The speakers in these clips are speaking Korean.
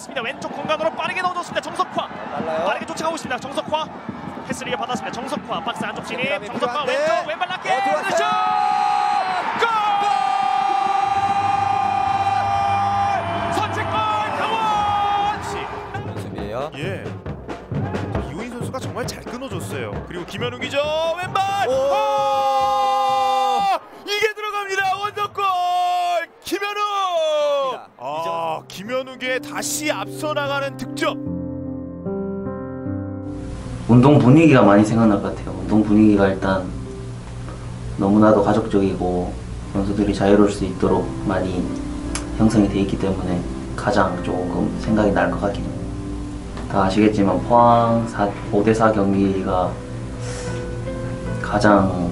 있습니다. 왼쪽 공간으로 빠르게 넣어줬습니다. 정석화 빨라요. 빠르게 쫓아가고 있습니다. 정석화 패스리를 받았습니다. 정석화 박스 안쪽 진입. 정석화 필요한데. 왼쪽 왼발 낮게 어, 들어왔어요. 슛! 골! 선취골 강원 씨. 수비예요. 예. 이호인 선수가 정말 잘 끊어줬어요. 그리고 김현욱이죠. 왼발. 오! 오! 이게 들어갑니다. 원더골. 김현욱. 아, 김현욱의 다시 앞서 나가는 득점. 운동 분위기가 많이 생각날 것 같아요. 운동 분위기가 일단 너무나도 가족적이고 선수들이 자유로울 수 있도록 많이 형성이 돼 있기 때문에 가장 조금 생각이 날 것 같긴 해요. 다 아시겠지만 포항 5대4 경기가 가장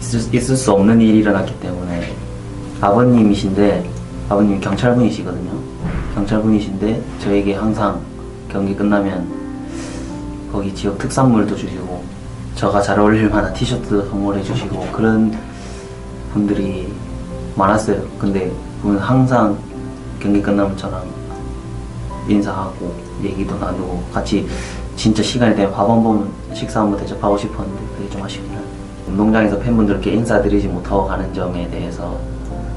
있을 수 없는 일이 일어났기 때문에 아버님이신데 아버님이 경찰분이시거든요. 경찰분이신데 저에게 항상 경기 끝나면 거기 지역 특산물도 주시고 저가 잘 어울릴 만한 티셔츠 선물해 주시고 그런 분들이 많았어요. 근데 그분 항상 경기 끝나면 저랑 인사하고 얘기도 나누고 같이 진짜 시간이 되면 밥 한 번 식사 한 번 대접하고 싶었는데 그게 좀 아쉽긴 해요. 운동장에서 팬분들께 인사드리지 못하고 가는 점에 대해서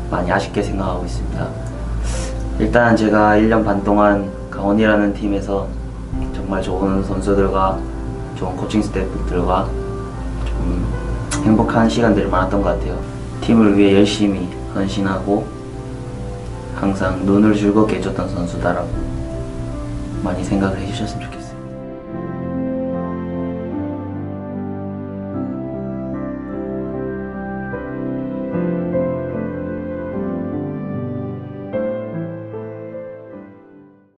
많이 아쉽게 생각하고 있습니다. 일단 제가 1년 반 동안 강원이라는 팀에서 정말 좋은 선수들과 좋은 코칭 스태프들과 좀 행복한 시간들이 많았던 것 같아요. 팀을 위해 열심히 헌신하고 항상 눈을 즐겁게 해줬던 선수다라고 많이 생각을 해주셨으면 좋겠습니다.